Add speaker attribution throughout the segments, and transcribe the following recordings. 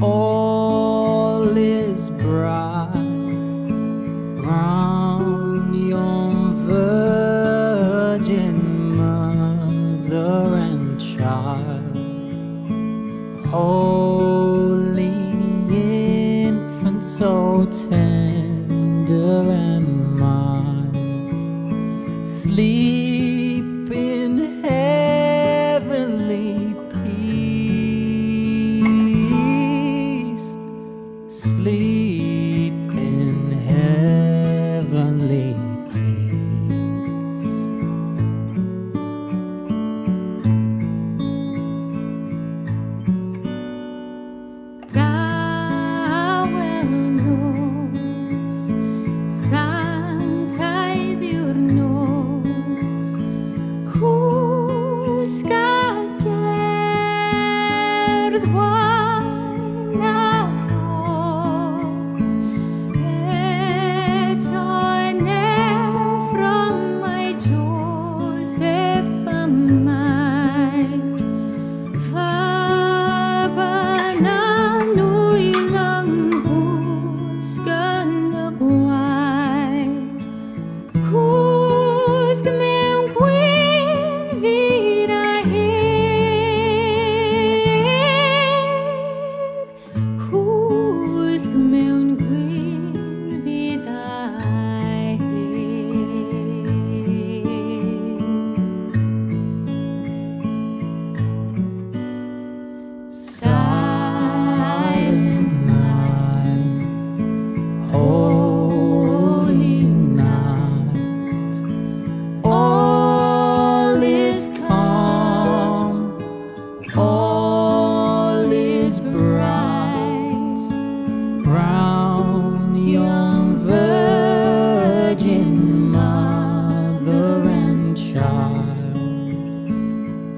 Speaker 1: all is bright round yon virgin mother and child. Oh. Sleep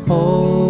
Speaker 1: Oh.